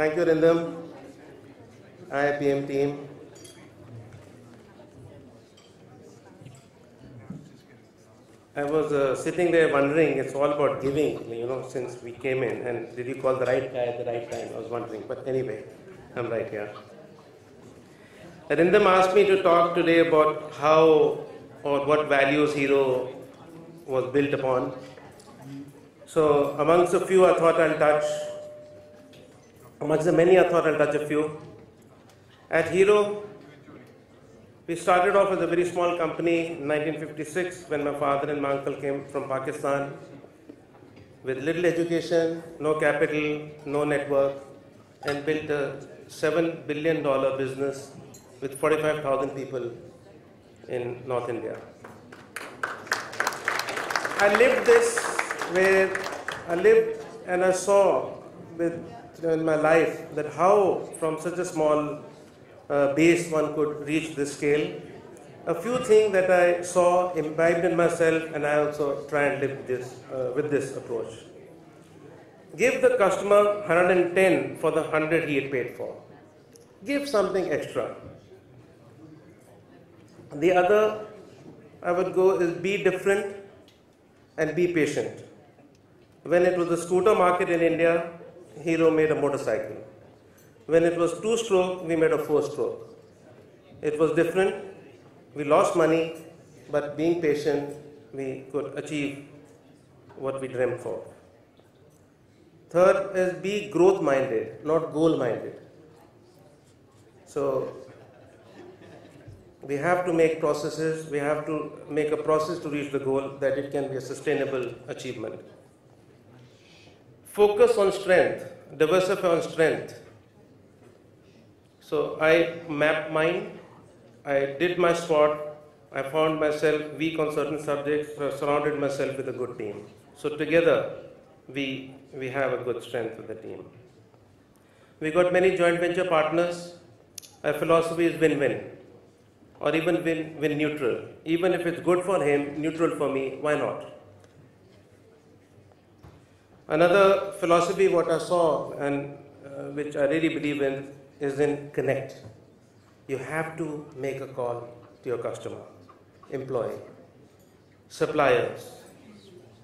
Thank you, Arindam. IIPM team. I was uh, sitting there wondering, it's all about giving, you know, since we came in. And did you call the right guy at the right time? I was wondering. But anyway, I'm right here. Arindam asked me to talk today about how or what values Hero was built upon. So, amongst a few, I thought I'll touch, amongst the many, I thought I'll touch a few. At Hero, we started off as a very small company in 1956 when my father and my uncle came from Pakistan with little education, no capital, no network, and built a $7 billion business with 45,000 people in North India. I lived this where I lived and I saw with, in my life that how from such a small uh, base one could reach this scale. A few things that I saw imbibed in myself, and I also try and live this uh, with this approach. Give the customer 110 for the 100 he had paid for. Give something extra. The other, I would go is be different and be patient. When it was the scooter market in India, Hero made a motorcycle. When it was two stroke, we made a four stroke. It was different. We lost money, but being patient, we could achieve what we dreamt for. Third is be growth minded, not goal minded. So we have to make processes, we have to make a process to reach the goal that it can be a sustainable achievement. Focus on strength, diversify on strength. So I mapped mine, I did my SWOT, I found myself weak on certain subjects, surrounded myself with a good team. So together, we, we have a good strength with the team. We got many joint venture partners. Our philosophy is win-win, or even win, win neutral. Even if it's good for him, neutral for me, why not? Another philosophy, what I saw and uh, which I really believe in, is in connect. You have to make a call to your customer, employee, suppliers.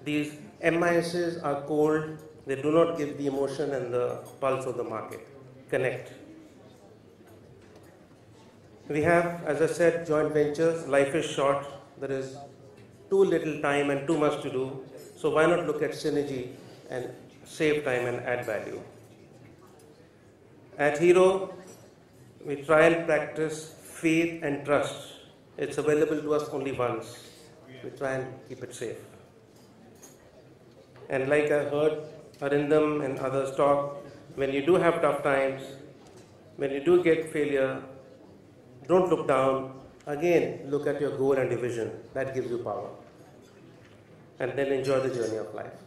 These MISs are cold, they do not give the emotion and the pulse of the market. Connect. We have, as I said, joint ventures. Life is short. There is too little time and too much to do. So why not look at synergy and save time and add value? At Hero, we try and practice faith and trust. It's available to us only once. We try and keep it safe. And like I heard Arindam and others talk, when you do have tough times, when you do get failure, don't look down. Again, look at your goal and vision. That gives you power. And then enjoy the journey of life.